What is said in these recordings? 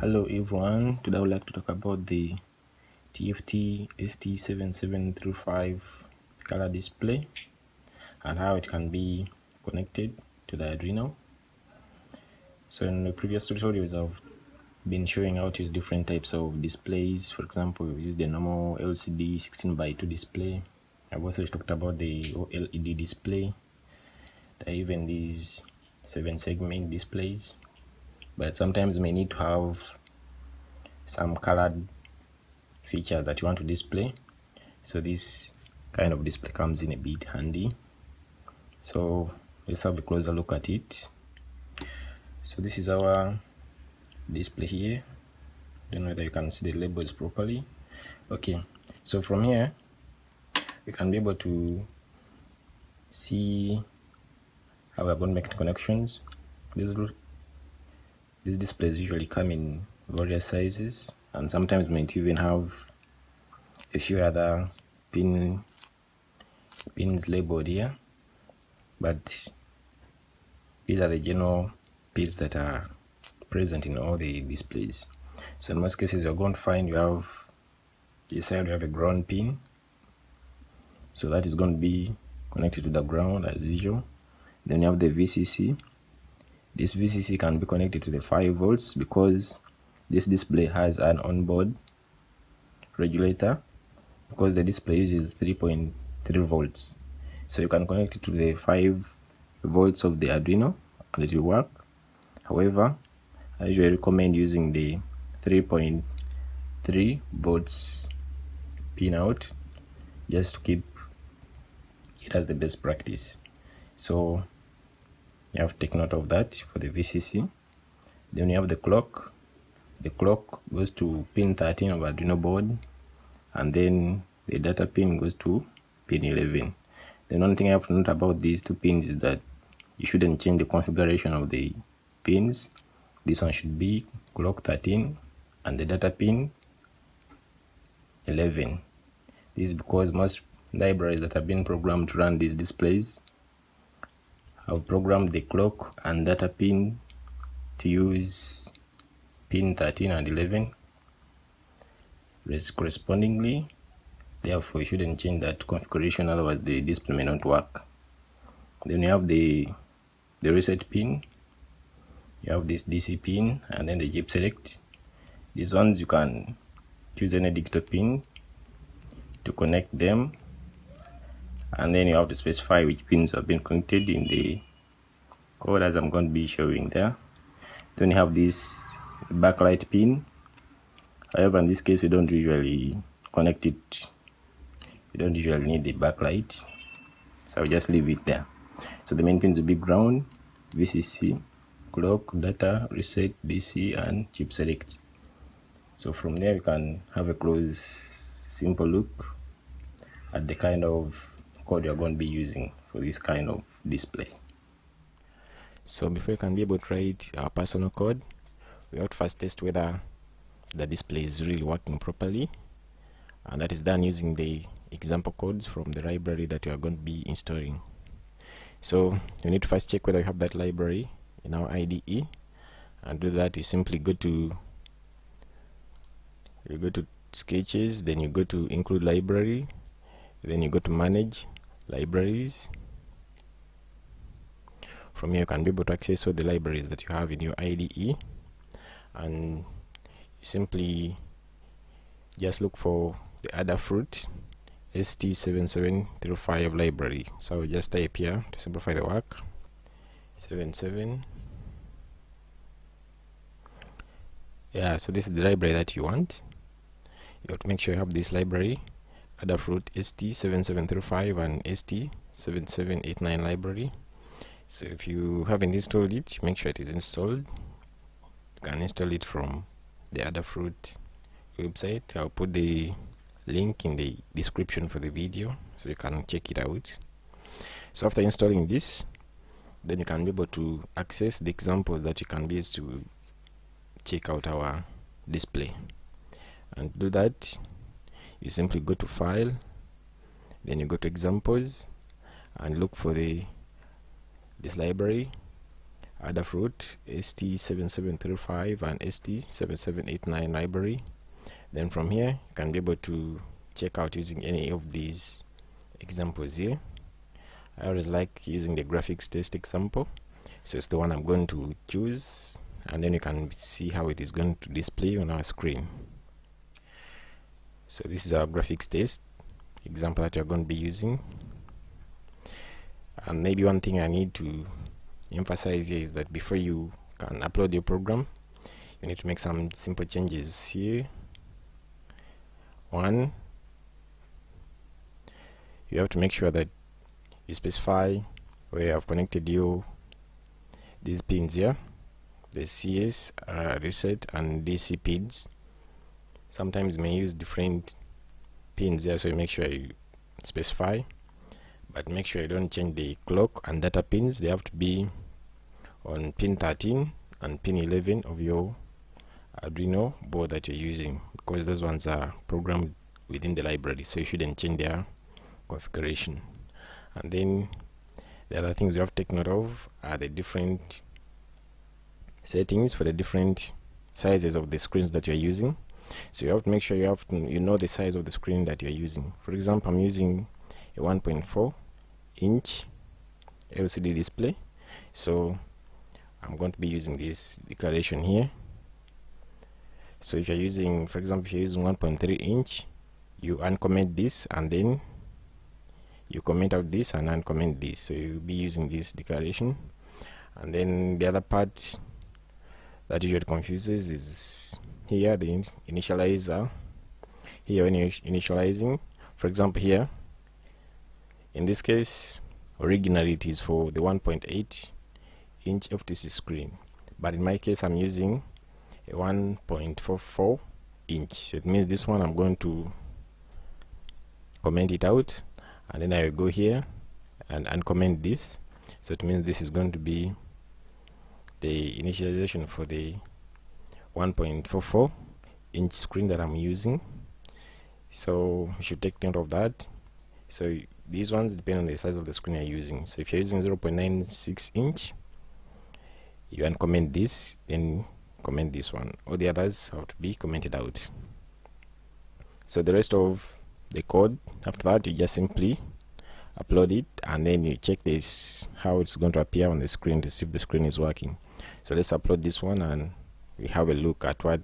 Hello everyone, today I would like to talk about the TFT ST7735 color display and how it can be connected to the Arduino. So in the previous tutorials I've been showing how to use different types of displays. For example, we use the normal LCD 16 by 2 display. I've also talked about the OLED display. There even these 7 segment displays but sometimes you may need to have some colored feature that you want to display. So this kind of display comes in a bit handy. So let's have a closer look at it. So this is our display here. Don't know whether you can see the labels properly. Okay so from here you can be able to see how we're going to make the connections. This these displays usually come in various sizes and sometimes might even have a few other pin pins labeled here. But these are the general pins that are present in all the displays. So in most cases you're going to find you have side you have a ground pin. So that is going to be connected to the ground as usual. Then you have the VCC this VCC can be connected to the 5 volts because this display has an onboard regulator because the display uses 3.3 volts. So you can connect it to the 5 volts of the Arduino and it will work. However I usually recommend using the 3.3 volts pin out just to keep it as the best practice. So you have to take note of that for the VCC then you have the clock. The clock goes to pin 13 of Arduino board and then the data pin goes to pin 11 the only thing I have to note about these two pins is that you shouldn't change the configuration of the pins. This one should be clock 13 and the data pin 11 this is because most libraries that have been programmed to run these displays I've programmed the clock and data pin to use pin 13 and 11 correspondingly therefore you shouldn't change that configuration otherwise the display may not work. Then you have the the reset pin. You have this DC pin and then the chip select. These ones you can choose any digital pin to connect them and then you have to specify which pins have been connected in the code as I'm going to be showing there. Then you have this backlight pin. However in this case we don't usually connect it. We don't usually need the backlight. So I'll just leave it there. So the main pins will be ground VCC clock data reset DC and chip select. So from there you can have a close simple look at the kind of code you're going to be using for this kind of display. So before you can be able to write our personal code we to first test whether the display is really working properly. And that is done using the example codes from the library that you are going to be installing. So you need to first check whether you have that library in our IDE and do that you simply go to you go to sketches then you go to include library then you go to manage libraries. From here you can be able to access all the libraries that you have in your IDE and simply just look for the Adafruit ST7735 library. So just type here to simplify the work. 77 yeah so this is the library that you want. You have to make sure you have this library Adafruit ST7735 and ST7789 library. So if you haven't installed it make sure it is installed. You can install it from the Adafruit website. I'll put the link in the description for the video so you can check it out. So after installing this then you can be able to access the examples that you can use to check out our display. And do that you simply go to file then you go to examples and look for the this library Adafruit ST7735 and ST7789 library. Then from here you can be able to check out using any of these examples here. I always like using the graphics test example. So it's the one I'm going to choose and then you can see how it is going to display on our screen so this is our graphics test example that you're going to be using. And maybe one thing I need to emphasize here is that before you can upload your program you need to make some simple changes here. One you have to make sure that you specify where you have connected your these pins here the CS uh, reset and DC pins sometimes you may use different pins there so make sure you specify. But make sure you don't change the clock and data pins. They have to be on pin 13 and pin 11 of your Arduino board that you're using because those ones are programmed within the library so you shouldn't change their configuration. And then the other things you have to take note of are the different settings for the different sizes of the screens that you're using so you have to make sure you have to you know the size of the screen that you're using. For example I'm using a 1.4 inch LCD display. So I'm going to be using this declaration here. So if you're using for example if you're using 1.3 inch you uncomment this and then you comment out this and uncomment this. So you'll be using this declaration. And then the other part that usually confuses is here the initializer. Here when you're initializing. For example here in this case originally it is for the 1.8 inch FTC screen. But in my case I'm using a 1.44 inch. So it means this one I'm going to comment it out. And then I will go here and uncomment this. So it means this is going to be the initialization for the 1.44 inch screen that I'm using. So you should take note of that. So these ones depend on the size of the screen you're using. So if you're using 0.96 inch you uncomment this then comment this one. All the others have to be commented out. So the rest of the code after that you just simply upload it and then you check this how it's going to appear on the screen to see if the screen is working. So let's upload this one and we have a look at what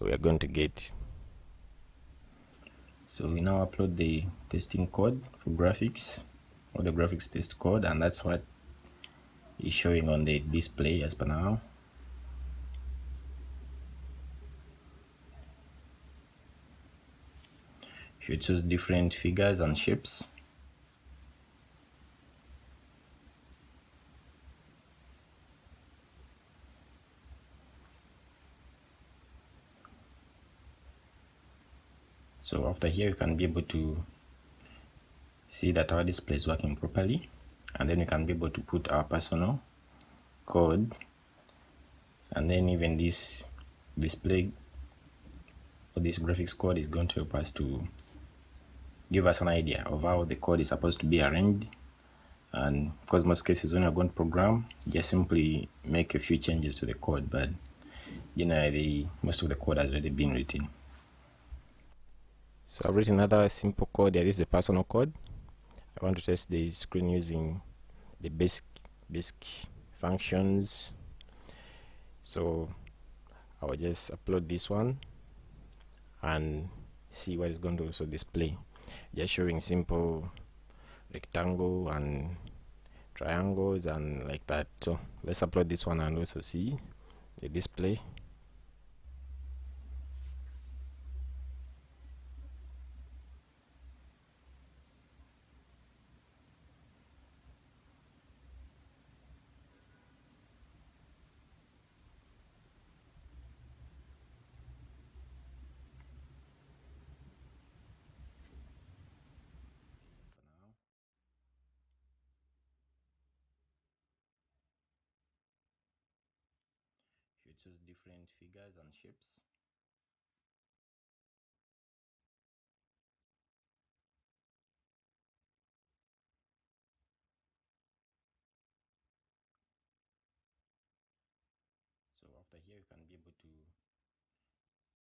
we are going to get. So we now upload the testing code for graphics or the graphics test code and that's what is showing on the display as per now. You choose different figures and shapes so after here you can be able to see that our display is working properly. And then you can be able to put our personal code. And then even this display or this graphics code is going to help us to give us an idea of how the code is supposed to be arranged. And because most cases when you're going to program. Just simply make a few changes to the code but generally most of the code has already been written so I've written another simple code here. This is a personal code. I want to test the screen using the basic basic functions. So I will just upload this one and see what is going to also display. Just showing simple rectangle and triangles and like that. So let's upload this one and also see the display. choose different figures and shapes. So after here you can be able to